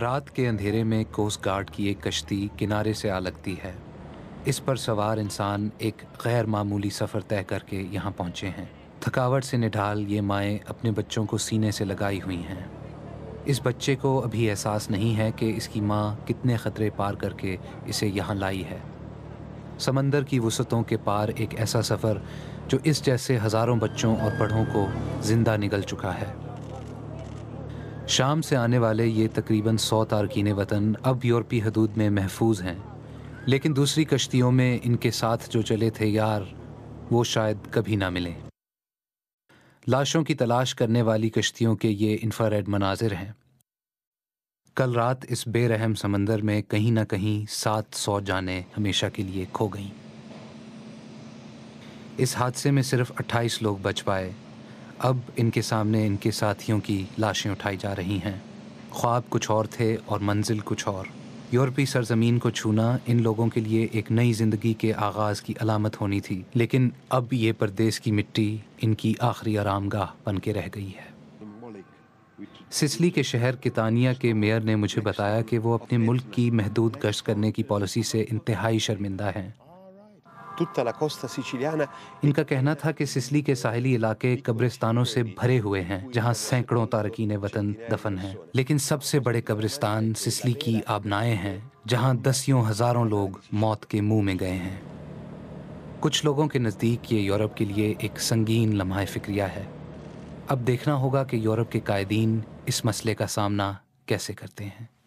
رات کے اندھیرے میں کوسٹ گارڈ کی ایک کشتی کنارے سے آ لگتی ہے۔ اس پر سوار انسان ایک غیر معمولی سفر طے کر کے یہاں پہنچے ہیں۔ تھکاوٹ سے نڈھال یہ مائیں اپنے بچوں کو سینے سے لگائی ہوئی ہیں۔ اس بچے کو ابھی احساس نہیں ہے کہ اس کی ماں کتنے خطرے پار کر کے اسے یہاں لائی ہے۔ سمندر کی وسعتوں کے پار ایک ایسا سفر جو اس جیسے ہزاروں بچوں اور بڑھوں کو زندہ نگل چکا ہے۔ شام سے آنے والے یہ تقریباً سو تارکین وطن اب یورپی حدود میں محفوظ ہیں۔ لیکن دوسری کشتیوں میں ان کے ساتھ جو چلے تھے یار، وہ شاید کبھی نہ ملیں۔ لاشوں کی تلاش کرنے والی کشتیوں کے یہ انفراریڈ مناظر ہیں۔ کل رات اس بے رحم سمندر میں کہیں نہ کہیں سات سو جانیں ہمیشہ کے لیے کھو گئیں۔ اس حادثے میں صرف اٹھائیس لوگ بچ پائے۔ اب ان کے سامنے ان کے ساتھیوں کی لاشیں اٹھائی جا رہی ہیں۔ خواب کچھ اور تھے اور منزل کچھ اور۔ یورپی سرزمین کو چھونا ان لوگوں کے لیے ایک نئی زندگی کے آغاز کی علامت ہونی تھی، لیکن اب یہ پردیس کی مٹی ان کی آخری آرام گاہ بن کے رہ گئی ہے۔ سسلی کے شہر کتانیہ کے میئر نے مجھے بتایا کہ وہ اپنے ملک کی محدود گشت کرنے کی پالیسی سے انتہائی شرمندہ ہیں۔ ان کا کہنا تھا کہ سسلی کے ساحلی علاقے قبرستانوں سے بھرے ہوئے ہیں، جہاں سینکڑوں تارکین وطن دفن ہیں۔ لیکن سب سے بڑے قبرستان سسلی کی آبنائیں ہیں، جہاں دسیوں ہزاروں لوگ موت کے منہ میں گئے ہیں۔ کچھ لوگوں کے نزدیک یہ یورپ کے لیے ایک سنگین لمحہ فکریہ ہے۔ اب دیکھنا ہوگا کہ یورپ کے قائدین اس مسئلے کا سامنا کیسے کرتے ہیں۔